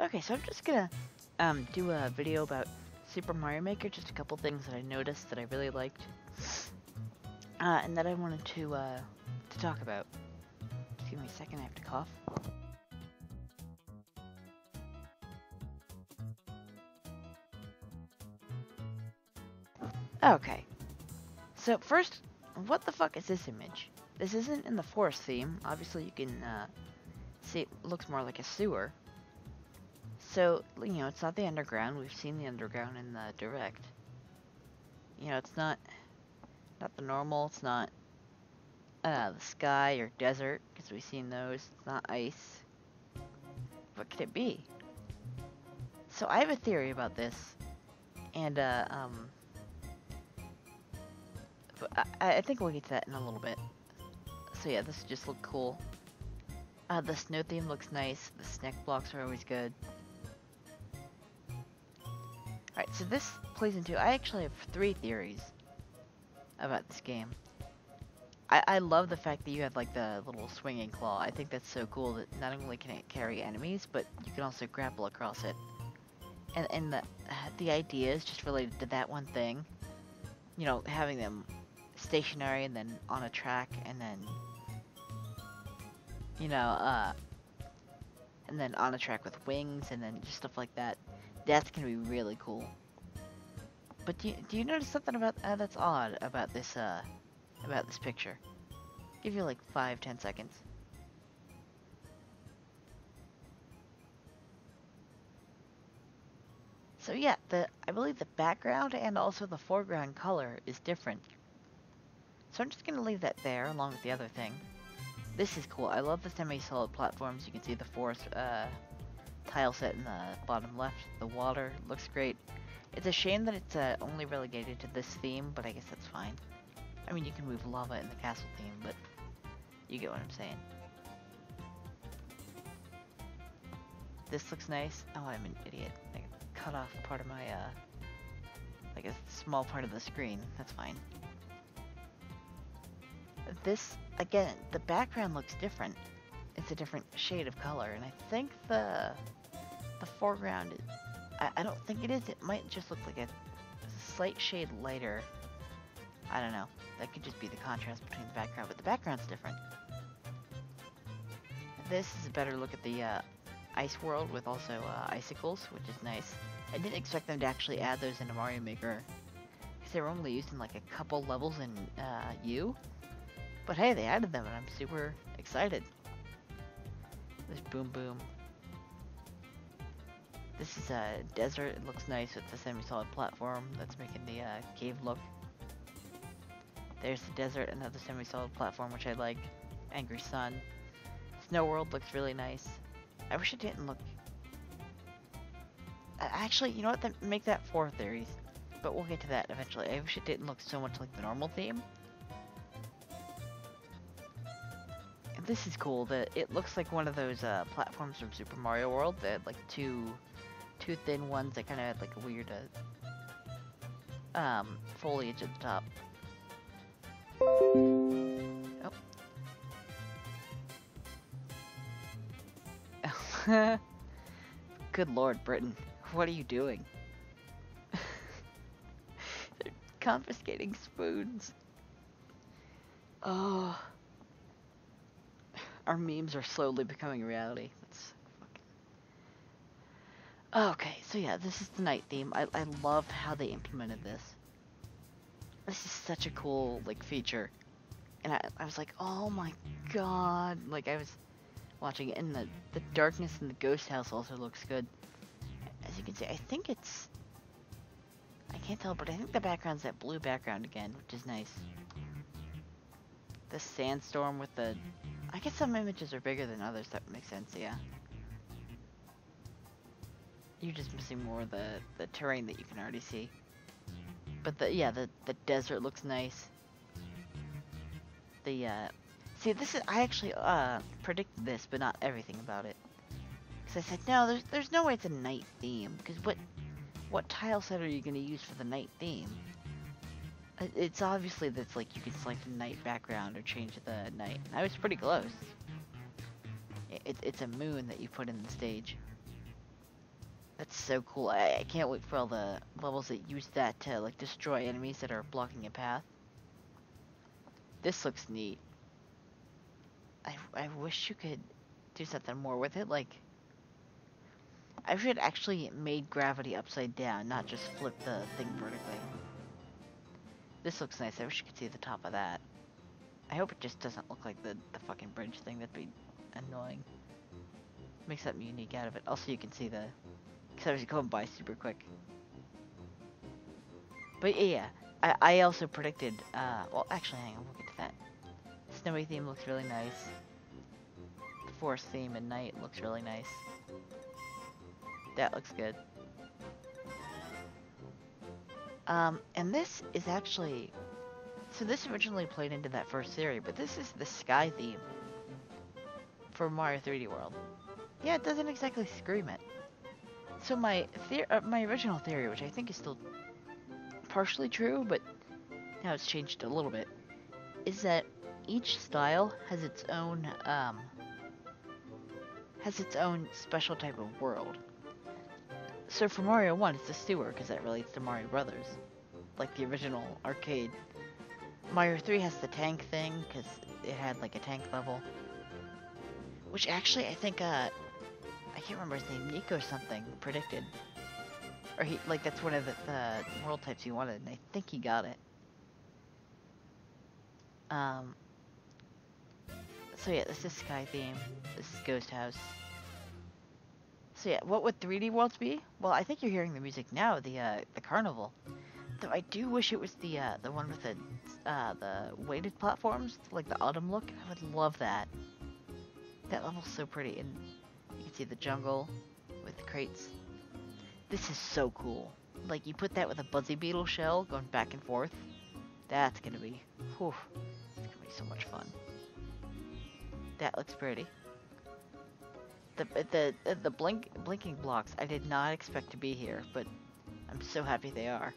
Okay, so I'm just gonna um, do a video about Super Mario Maker, just a couple things that I noticed that I really liked, uh, and that I wanted to uh, to talk about. Just give me a second, I have to cough. Okay, so first, what the fuck is this image? This isn't in the forest theme. Obviously, you can uh, see it looks more like a sewer. So, you know, it's not the underground. We've seen the underground in the direct. You know, it's not not the normal. It's not uh, the sky or desert, because we've seen those. It's not ice. What could it be? So I have a theory about this, and uh, um, I, I think we'll get to that in a little bit. So yeah, this just look cool. Uh, the snow theme looks nice. The snake blocks are always good. Alright, so this plays into... I actually have three theories about this game. I, I love the fact that you have like the little swinging claw. I think that's so cool that not only can it carry enemies, but you can also grapple across it. And, and the, the idea is just related to that one thing. You know, having them stationary and then on a track and then you know, uh, and then on a track with wings and then just stuff like that. That's gonna be really cool. But do you, do you notice something about uh, that's odd about this uh about this picture? Give you like five ten seconds. So yeah, the I believe the background and also the foreground color is different. So I'm just gonna leave that there along with the other thing. This is cool. I love the semi-solid platforms. You can see the forest uh, tile set in the bottom left. The water looks great. It's a shame that it's uh, only relegated to this theme, but I guess that's fine. I mean, you can move lava in the castle theme, but you get what I'm saying. This looks nice. Oh, I'm an idiot. I cut off part of my, uh, like a small part of the screen. That's fine. This, again, the background looks different. It's a different shade of color, and I think the the foreground, I, I don't think it is. It might just look like a slight shade lighter. I don't know. That could just be the contrast between the background, but the background's different. This is a better look at the uh, ice world with also uh, icicles, which is nice. I didn't expect them to actually add those into Mario Maker, because they were only used in like a couple levels in uh, U. But hey, they added them, and I'm super excited. This boom boom. This is a desert. It looks nice with the semi-solid platform that's making the uh, cave look. There's the desert, and another semi-solid platform, which I like. Angry Sun. Snow World looks really nice. I wish it didn't look... Actually, you know what? Make that four theories. But we'll get to that eventually. I wish it didn't look so much like the normal theme. this is cool. That it looks like one of those uh, platforms from Super Mario World. That like two, two thin ones that kind of had like a weird uh, um, foliage at the top. Oh. Good lord, Britain. What are you doing? They're confiscating spoons. Oh our memes are slowly becoming reality. That's. Oh, okay, so yeah, this is the night theme. I, I love how they implemented this. This is such a cool, like, feature. And I, I was like, oh my god. Like, I was watching it, and the, the darkness in the ghost house also looks good. As you can see, I think it's... I can't tell, but I think the background's that blue background again, which is nice. The sandstorm with the I guess some images are bigger than others, that makes sense, yeah. You're just missing more of the, the terrain that you can already see. But the yeah, the, the desert looks nice. The, uh, see this is, I actually, uh, predicted this, but not everything about it. Because I said, no, there's, there's no way it's a night theme, because what, what tile set are you going to use for the night theme? It's obviously that's like you can select a night background or change the night. I was pretty close. It, it's a moon that you put in the stage. That's so cool. I, I can't wait for all the levels that use that to like destroy enemies that are blocking a path. This looks neat. I, I wish you could do something more with it, like I should actually made gravity upside down, not just flip the thing vertically. This looks nice. I wish you could see the top of that. I hope it just doesn't look like the, the fucking bridge thing. That'd be annoying. Make something unique out of it. Also, you can see the... Because I was going by super quick. But yeah, I, I also predicted... Uh, well, actually, hang on. We'll get to that. Snowy theme looks really nice. The forest theme at night looks really nice. That looks good. Um, and this is actually... So this originally played into that first theory, but this is the sky theme for Mario 3D World. Yeah, it doesn't exactly scream it. So my uh, my original theory, which I think is still partially true, but now it's changed a little bit, is that each style has its own um, has its own special type of world. So for Mario 1, it's the sewer, because that relates to Mario Brothers. Like the original arcade. Mario 3 has the tank thing, because it had like a tank level. Which actually, I think, uh, I can't remember his name, Nico something, predicted. Or he, like, that's one of the, the world types he wanted, and I think he got it. Um, so yeah, this is Sky Theme. This is Ghost House. So yeah, what would 3D Worlds be? Well, I think you're hearing the music now, the uh, the carnival. Though I do wish it was the uh, the one with the uh, the weighted platforms, like the autumn look. I would love that. That level's so pretty, and the jungle with crates. This is so cool. Like you put that with a Buzzy Beetle shell going back and forth. That's gonna be, whew, it's gonna be so much fun. That looks pretty the the the blink blinking blocks I did not expect to be here, but I'm so happy they are.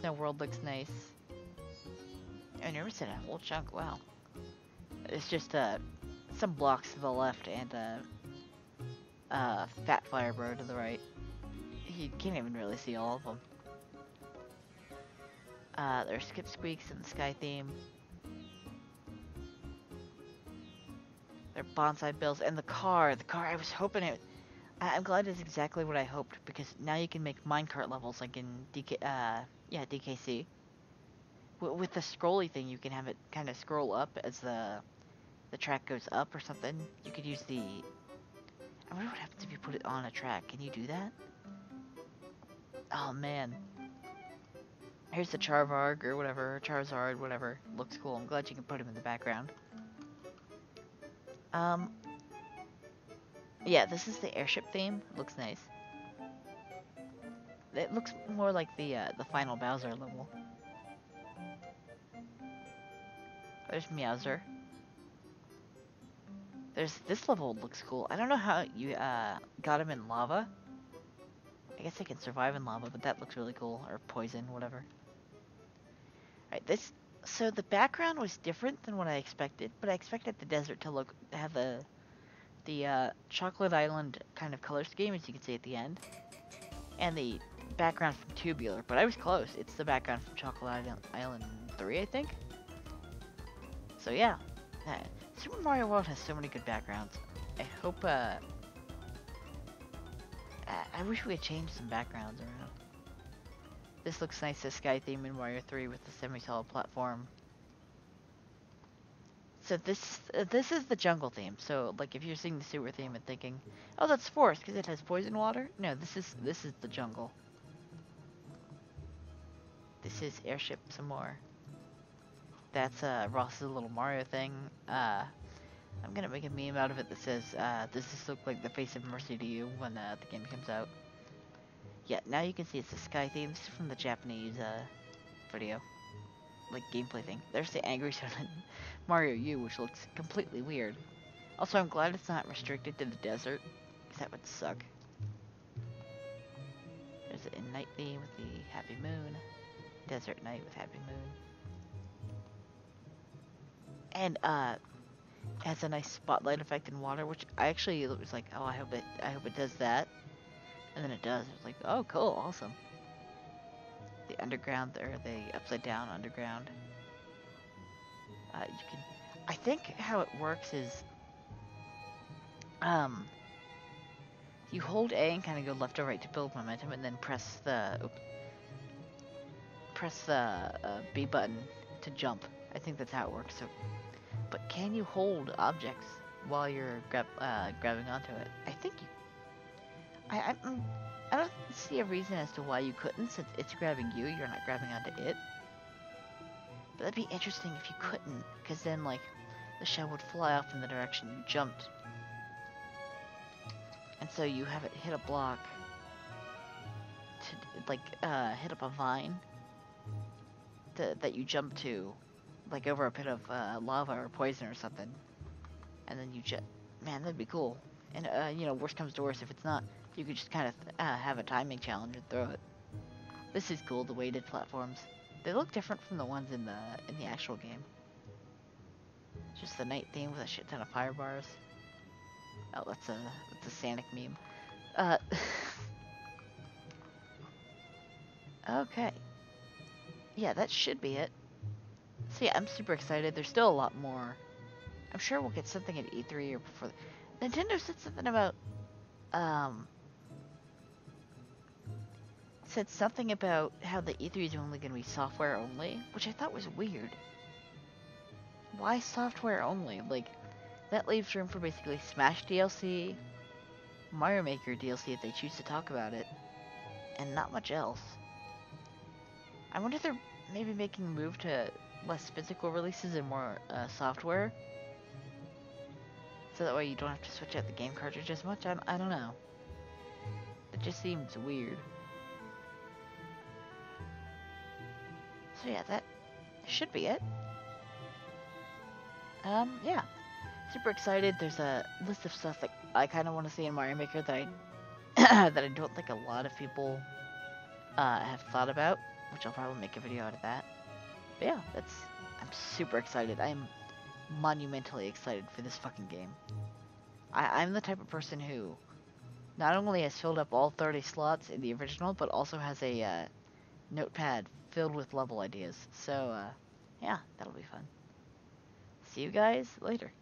Snow World looks nice. I never said a whole chunk. Wow. It's just uh some blocks to the left and uh uh Fat Fire Bro to the right. You can't even really see all of them. Uh, there's Skip Squeaks and the Sky theme. They're Banzai Bills. And the car, the car, I was hoping it... I, am glad it's exactly what I hoped, because now you can make minecart levels like in DK, uh, yeah, DKC. W with the scrolly thing, you can have it kind of scroll up as the the track goes up or something. You could use the... I wonder what happens if you put it on a track. Can you do that? Oh, man. Here's the Charvaargh or whatever, Charizard, whatever. Looks cool. I'm glad you can put him in the background. Um, yeah, this is the airship theme. Looks nice. It looks more like the uh, the final Bowser level. There's Meowser. There's this level looks cool. I don't know how you uh, got him in lava. I guess I can survive in lava, but that looks really cool. Or poison, whatever. Alright, this so the background was different than what I expected, but I expected the desert to look have the the uh, Chocolate Island kind of color scheme, as you can see at the end, and the background from Tubular. But I was close. It's the background from Chocolate Island 3, I think. So yeah, uh, Super Mario World has so many good backgrounds. I hope. Uh, I wish we had changed some backgrounds around. This looks nice, the sky theme in Mario 3 with the semi-solid platform. So this uh, this is the jungle theme. So like if you're seeing the sewer theme and thinking, oh that's forest because it has poison water. No, this is this is the jungle. This is airship some more. That's uh, Ross's little Mario thing. Uh, I'm gonna make a meme out of it that says, uh, does this look like the face of mercy to you when uh, the game comes out? Yeah, now you can see it's the sky theme. This is from the Japanese uh, video. Like, gameplay thing. There's the Angry Sun Mario U, which looks completely weird. Also, I'm glad it's not restricted to the desert, because that would suck. There's a night theme with the Happy Moon. Desert night with Happy Moon. And, uh, has a nice spotlight effect in water, which I actually was like, oh, I hope it, I hope it does that, and then it does. It's like, oh, cool, awesome. The underground or the upside down underground. Uh, you can, I think how it works is, um, you hold A and kind of go left or right to build momentum, and then press the, oops, press the uh, B button to jump. I think that's how it works. So, but can you hold objects while you're uh, grabbing onto it? I think you. I I, mm, I don't see a reason as to why you couldn't, since it's grabbing you. You're not grabbing onto it. But that'd be interesting if you couldn't, because then like the shell would fly off in the direction you jumped. And so you have it hit a block to like uh, hit up a vine to, that you jump to, like over a pit of uh, lava or poison or something, and then you just, man, that'd be cool. And uh, you know, worst comes to worst, if it's not, you could just kind of uh, have a timing challenge and throw it. This is cool, the weighted platforms. They look different from the ones in the in the actual game. Just the night theme with a shit ton of fire bars. Oh, that's a that's a Sanic meme. Uh. okay yeah, that should be it. So yeah, I'm super excited. There's still a lot more. I'm sure we'll get something at E3 or before. Nintendo said something about, um, said something about how the E3 is only going to be software only, which I thought was weird. Why software only? Like, that leaves room for basically Smash DLC, Mario Maker DLC if they choose to talk about it, and not much else. I wonder if they're maybe making a move to less physical releases and more uh, software. So that way you don't have to switch out the game cartridge as much. I, I don't know. It just seems weird. So yeah, that should be it. Um, yeah. Super excited. There's a list of stuff that I kind of want to see in Mario Maker that I that I don't think a lot of people uh, have thought about which I'll probably make a video out of that. Yeah, that's I'm super excited. I'm monumentally excited for this fucking game. I, I'm the type of person who not only has filled up all 30 slots in the original, but also has a uh, notepad filled with level ideas. So, uh, yeah, that'll be fun. See you guys later.